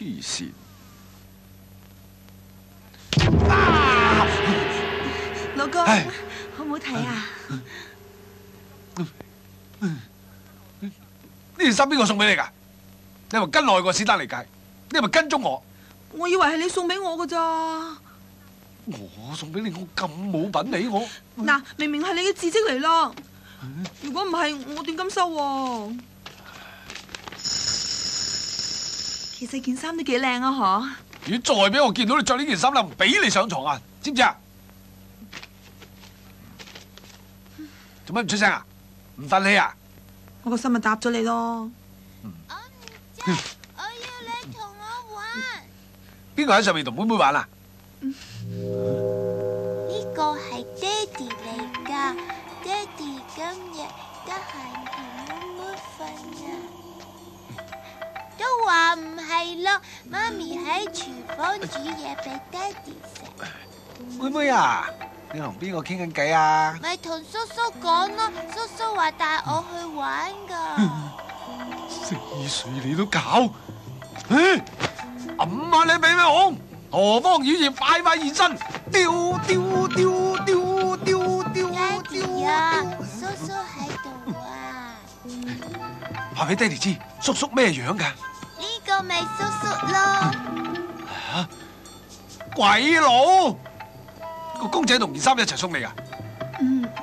黐线！老公，好唔好睇啊？呢件衫边个送俾你噶？你系咪跟外个史丹嚟计？你系咪跟踪我？我以为系你送俾我噶咋？我送俾你，我咁冇品味我？嗱，明明系你嘅字迹嚟啦！如果唔系，我点敢收？其实件衫都几靓啊，嗬！如果再俾我见到你着呢件衫啦，唔俾你上床啊，知唔知啊？做咩唔出声啊？唔忿气啊？我个心咪答咗你咯。我要你同我玩。边个喺上面同妹妹玩啊？呢个系爹哋嚟噶，爹哋今日得闲同妹妹瞓啊，都话唔。系咯，妈咪喺厨房煮嘢俾爹哋食。妹妹啊，你同边个倾紧偈啊？咪同叔叔讲咯，叔叔话带我去玩噶。四岁你都搞，揞啊你俾咩红？何方妖孽快快现身！丢丢丢丢丢丢！爹哋啊，叔叔喺度啊！话俾爹哋知，叔叔咩样噶？咪叔叔咯，啊！鬼佬个公仔同件衫一齐送嚟噶。